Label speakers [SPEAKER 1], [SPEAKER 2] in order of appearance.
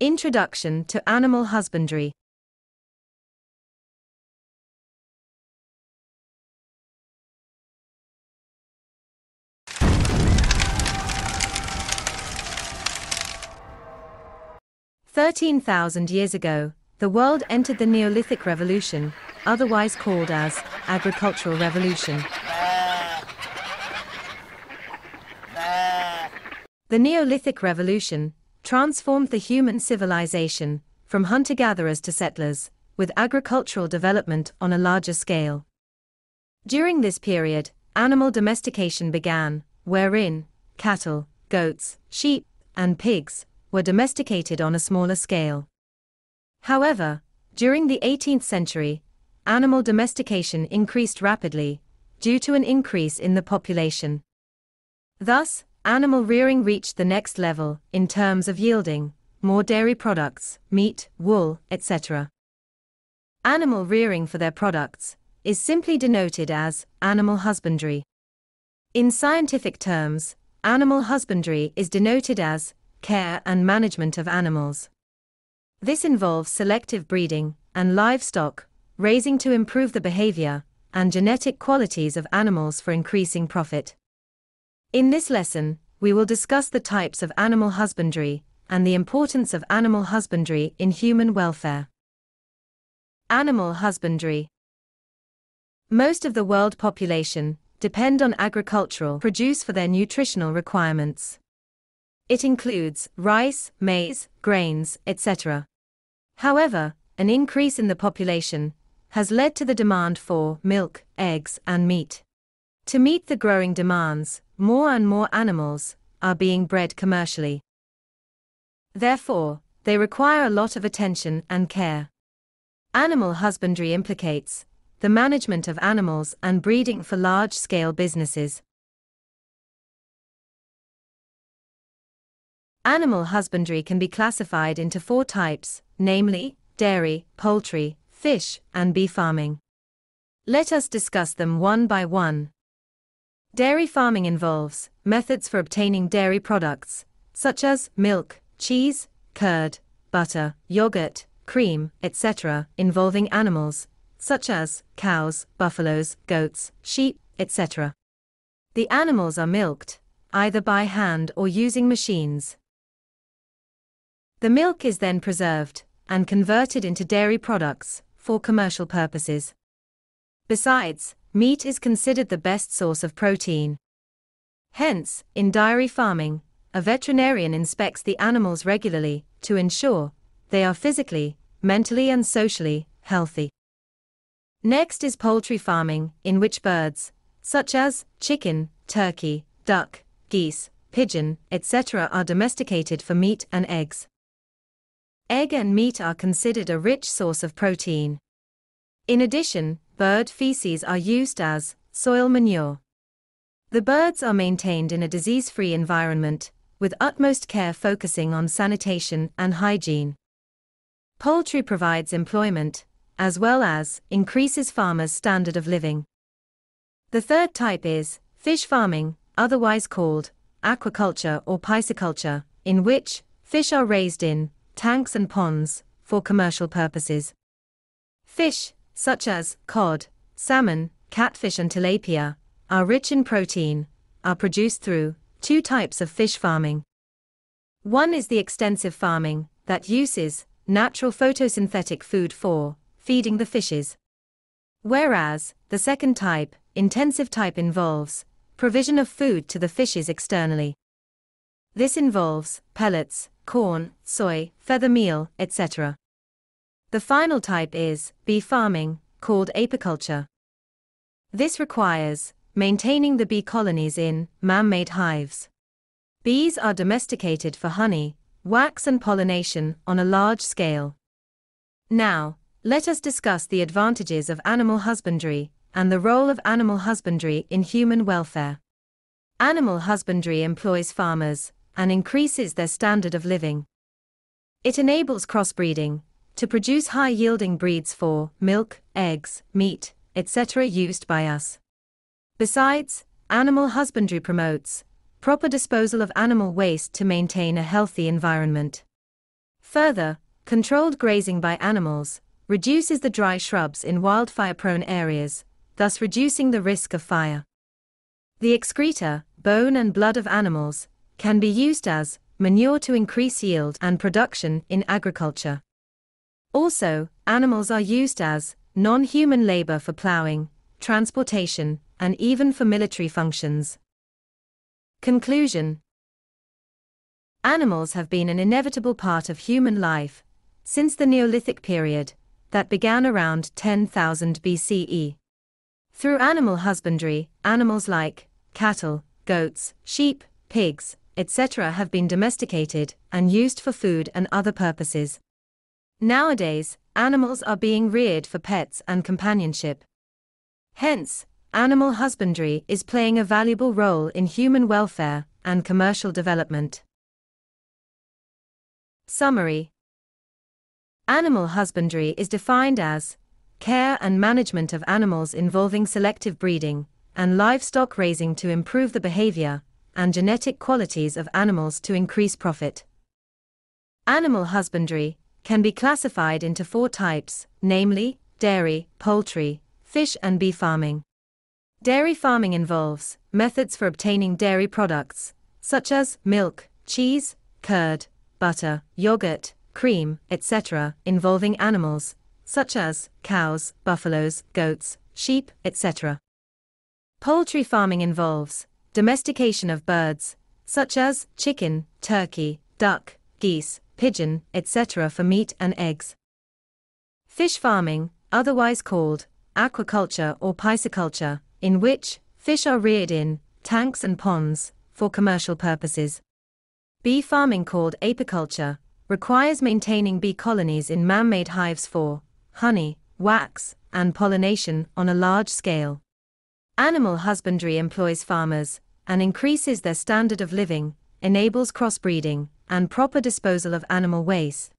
[SPEAKER 1] Introduction to Animal Husbandry Thirteen thousand years ago, the world entered the Neolithic Revolution, otherwise called as Agricultural Revolution. The Neolithic Revolution transformed the human civilization from hunter gatherers to settlers, with agricultural development on a larger scale. During this period, animal domestication began, wherein cattle, goats, sheep, and pigs were domesticated on a smaller scale. However, during the 18th century, animal domestication increased rapidly due to an increase in the population. Thus, animal rearing reached the next level in terms of yielding more dairy products, meat, wool, etc. Animal rearing for their products is simply denoted as animal husbandry. In scientific terms, animal husbandry is denoted as care and management of animals. This involves selective breeding and livestock raising to improve the behavior and genetic qualities of animals for increasing profit. In this lesson, we will discuss the types of animal husbandry and the importance of animal husbandry in human welfare. Animal husbandry Most of the world population depend on agricultural produce for their nutritional requirements. It includes rice, maize, grains, etc. However, an increase in the population has led to the demand for milk, eggs, and meat. To meet the growing demands, more and more animals are being bred commercially. Therefore, they require a lot of attention and care. Animal husbandry implicates the management of animals and breeding for large scale businesses. Animal husbandry can be classified into four types, namely, dairy, poultry, fish, and bee farming. Let us discuss them one by one. Dairy farming involves methods for obtaining dairy products, such as milk, cheese, curd, butter, yogurt, cream, etc., involving animals, such as cows, buffaloes, goats, sheep, etc. The animals are milked, either by hand or using machines. The milk is then preserved and converted into dairy products for commercial purposes. Besides, meat is considered the best source of protein. Hence, in dairy farming, a veterinarian inspects the animals regularly to ensure they are physically, mentally, and socially healthy. Next is poultry farming, in which birds, such as chicken, turkey, duck, geese, pigeon, etc., are domesticated for meat and eggs. Egg and meat are considered a rich source of protein. In addition, bird feces are used as soil manure. The birds are maintained in a disease free environment, with utmost care focusing on sanitation and hygiene. Poultry provides employment, as well as increases farmers' standard of living. The third type is fish farming, otherwise called aquaculture or pisciculture, in which fish are raised in tanks and ponds for commercial purposes. Fish, such as cod, salmon, catfish, and tilapia, are rich in protein, are produced through two types of fish farming. One is the extensive farming that uses natural photosynthetic food for feeding the fishes. Whereas, the second type, intensive type, involves provision of food to the fishes externally. This involves pellets, corn, soy, feather meal, etc. The final type is bee farming, called apiculture. This requires maintaining the bee colonies in man made hives. Bees are domesticated for honey, wax, and pollination on a large scale. Now, let us discuss the advantages of animal husbandry and the role of animal husbandry in human welfare. Animal husbandry employs farmers and increases their standard of living. It enables crossbreeding, to produce high yielding breeds for milk, eggs, meat, etc. used by us. Besides, animal husbandry promotes proper disposal of animal waste to maintain a healthy environment. Further, controlled grazing by animals reduces the dry shrubs in wildfire prone areas, thus reducing the risk of fire. The excreta, bone, and blood of animals can be used as manure to increase yield and production in agriculture. Also, animals are used as non human labor for plowing, transportation, and even for military functions. Conclusion Animals have been an inevitable part of human life since the Neolithic period that began around 10,000 BCE. Through animal husbandry, animals like cattle, goats, sheep, pigs, etc., have been domesticated and used for food and other purposes. Nowadays, animals are being reared for pets and companionship. Hence, animal husbandry is playing a valuable role in human welfare and commercial development. Summary Animal husbandry is defined as care and management of animals involving selective breeding and livestock raising to improve the behavior and genetic qualities of animals to increase profit. Animal husbandry can be classified into four types, namely dairy, poultry, fish, and bee farming. Dairy farming involves methods for obtaining dairy products, such as milk, cheese, curd, butter, yogurt, cream, etc., involving animals, such as cows, buffaloes, goats, sheep, etc. Poultry farming involves domestication of birds, such as chicken, turkey, duck, geese, pigeon, etc., for meat and eggs. Fish farming, otherwise called aquaculture or pisciculture, in which fish are reared in tanks and ponds for commercial purposes. Bee farming, called apiculture, requires maintaining bee colonies in man made hives for honey, wax, and pollination on a large scale. Animal husbandry employs farmers and increases their standard of living, enables crossbreeding, and proper disposal of animal waste.